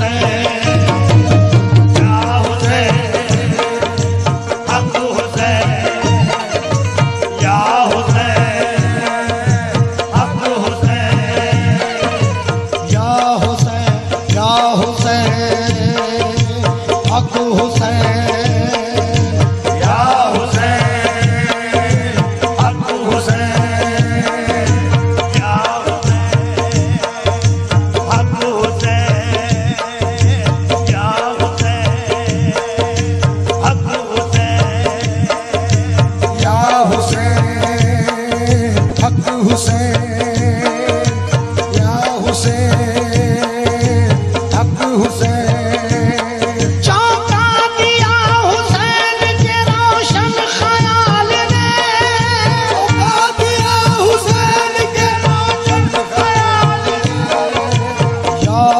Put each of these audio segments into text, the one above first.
है या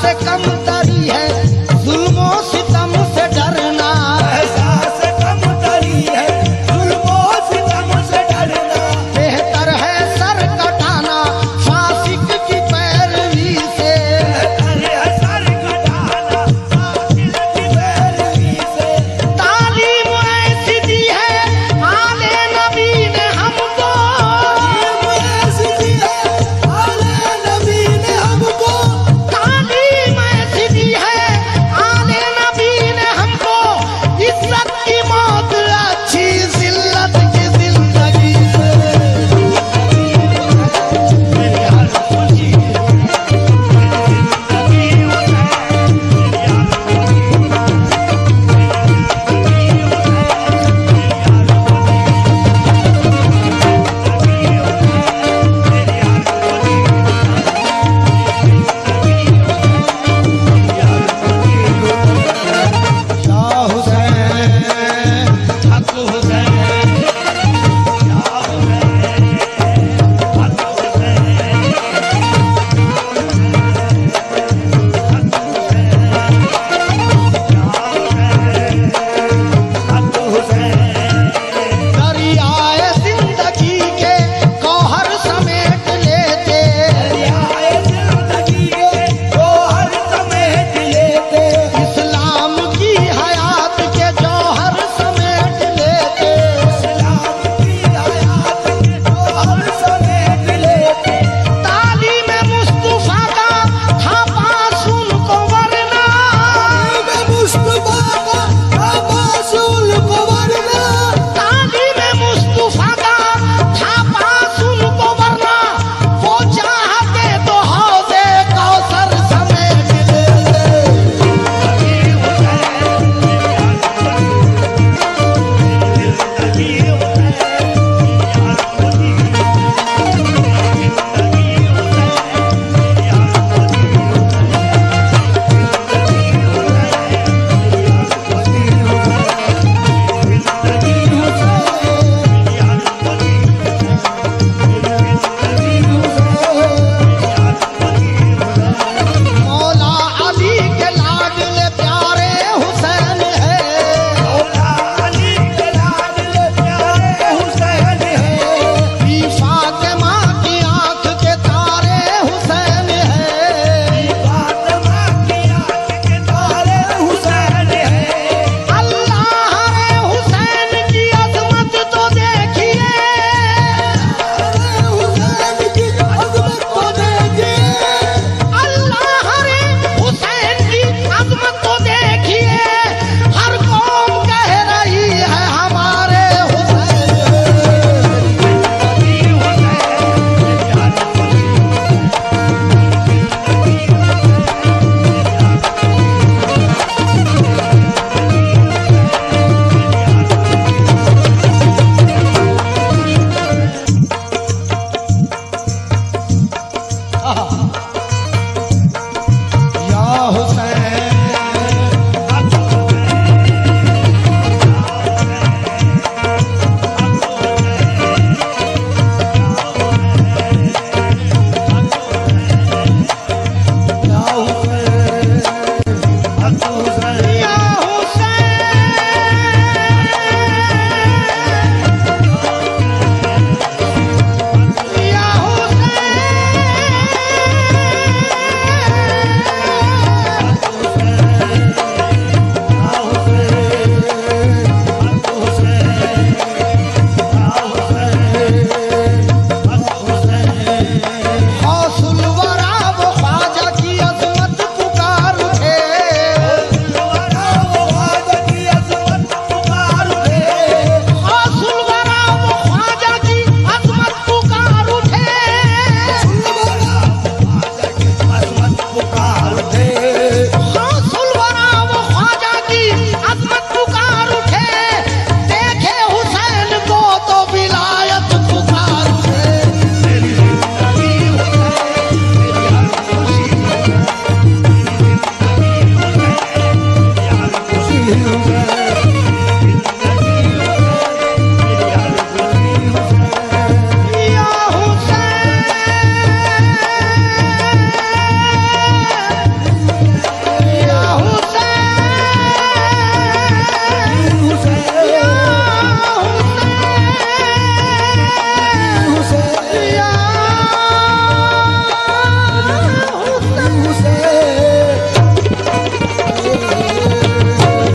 se canta.